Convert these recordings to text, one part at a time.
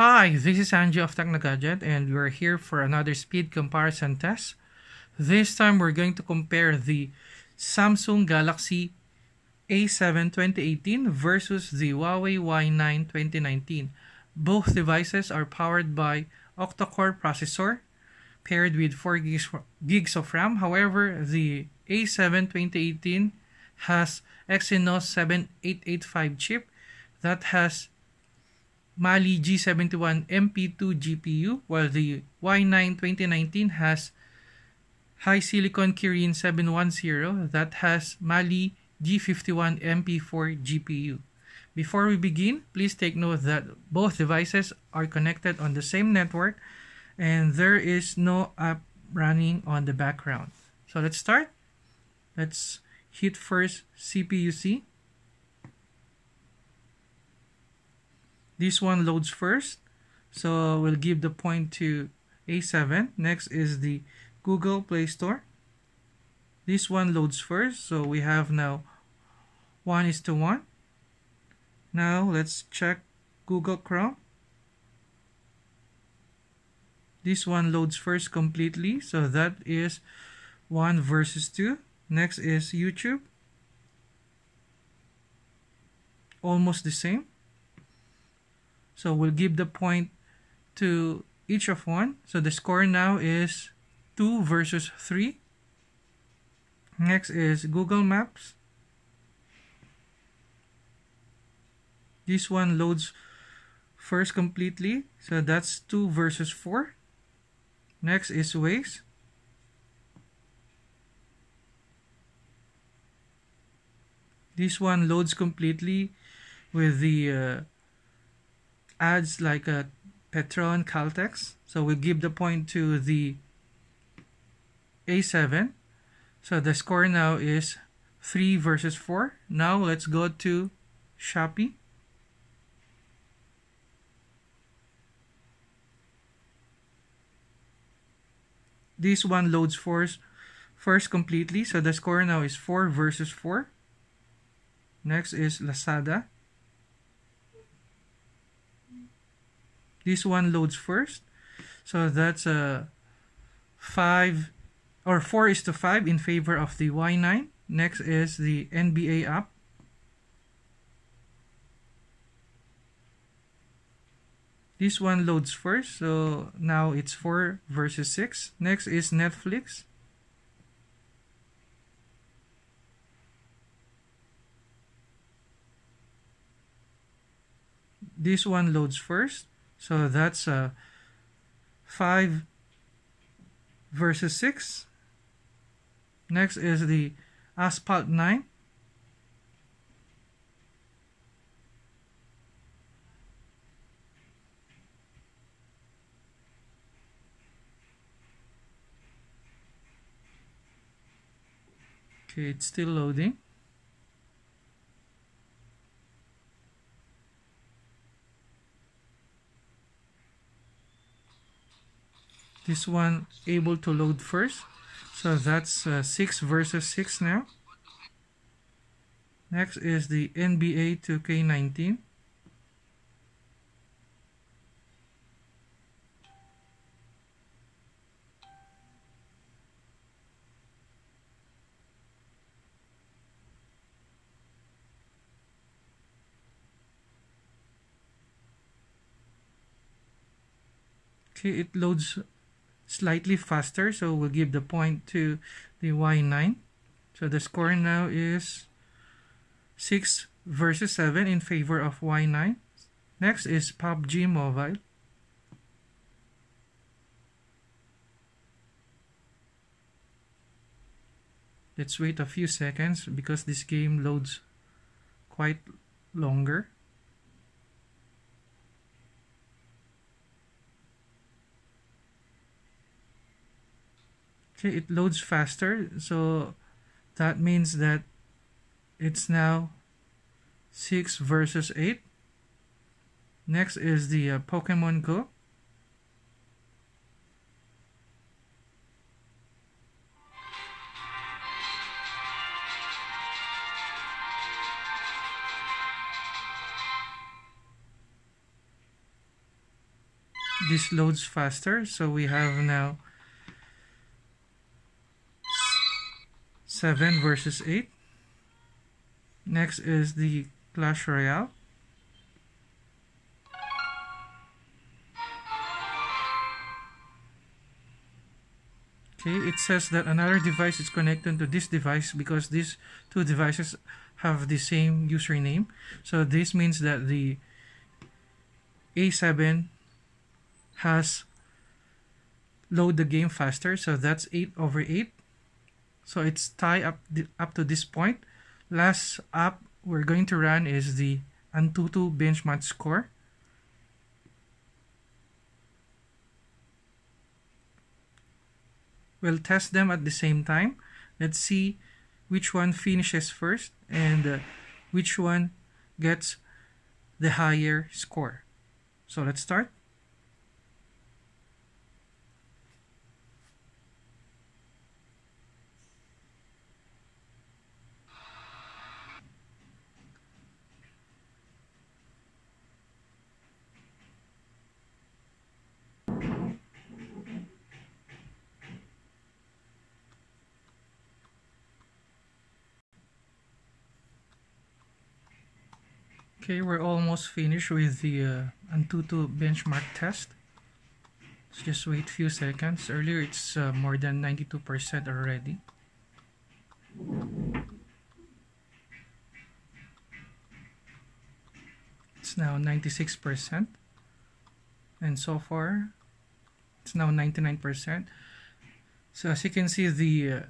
Hi, this is Angie of TeknoGadyet and we're here for another speed comparison test. This time we're going to compare the Samsung Galaxy A7 2018 versus the Huawei Y9 2019. Both devices are powered by octa-core processor paired with 4 gigs, gigs of RAM. However, the A7 2018 has Exynos 7885 chip that has Mali G71 MP2 GPU, while the Y9 2019 has HiSilicon Kirin 710 that has Mali G51 MP4 GPU. Before we begin, please take note that both devices are connected on the same network and there is no app running on the background. So let's start. Let's hit first CPU-Z. This one loads first. So we'll give the point to A7. Next is the Google Play Store. This one loads first. So we have now 1 is to 1. Now let's check Google Chrome. This one loads first completely. So that is 1 versus 2. Next is YouTube. Almost the same. So we'll give the point to each of one. So the score now is 2 versus 3. Next is Google Maps. This one loads first completely. So that's 2 versus 4. Next is Waze. This one loads completely with the uh, ads like a Petron Caltex. So we give the point to the A7. So the score now is 3 versus 4. Now let's go to Shopee. This one loads first, first completely. So the score now is 4 versus 4. Next is Lazada. This one loads first. So that's a 5 or 4 is to 5 in favor of the Y9. Next is the NBA app. This one loads first, so now it's 4 versus 6. Next is Netflix. this one loads first. So that's uh, 5 versus 6. Next is the Asphalt 9. Okay, it's still loading. This one able to load first. So that's uh, 6 versus 6 now. Next is the NBA 2K19 Okay, it loads slightly faster so we'll give the point to the y9 so the score now is 6 versus 7 in favor of y9 next is PUBG Mobile. Let's wait a few seconds because this game loads quite longer okay it loads faster. So that means that it's now 6 versus 8 next is the uh, Pokemon Go. This loads faster. So we have now 7 versus 8. Next is the Clash Royale. Okay, it says that another device is connected to this device because these two devices have the same username. So this means that the A7 has load the game faster. So that's 8 over 8. So it's tie up up to this point. Last app we're going to run is the Antutu benchmark score. We'll test them at the same time. Let's see which one finishes first and uh, which one gets the higher score. So let's start. Okay, we're almost finished with the uh, Antutu benchmark test. Let's just wait a few seconds. Earlier, it's uh, more than 92% already. It's now 96%. And so far, it's now 99%. So as you can see, the uh,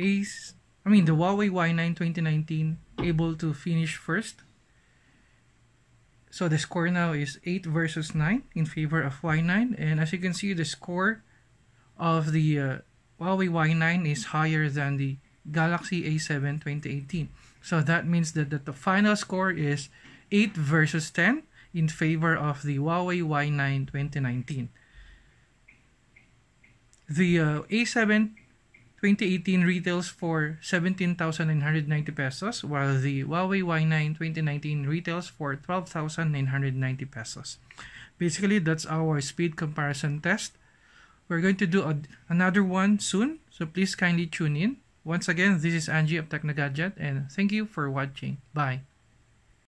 Ace, I mean the Huawei Y9 2019 able to finish first so the score now is 8 versus 9 in favor of Y9. And as you can see, the score of the uh, Huawei Y9 is higher than the Galaxy A7 2018. So that means that, that the final score is 8 versus 10 in favor of the Huawei Y9 2019. The uh, A7 2018 retails for 17,990 pesos, while the Huawei Y9 2019 retails for 12,990 pesos. Basically, that's our speed comparison test. We're going to do a, another one soon, so please kindly tune in. Once again, this is Angie of Technogadget, and thank you for watching. Bye.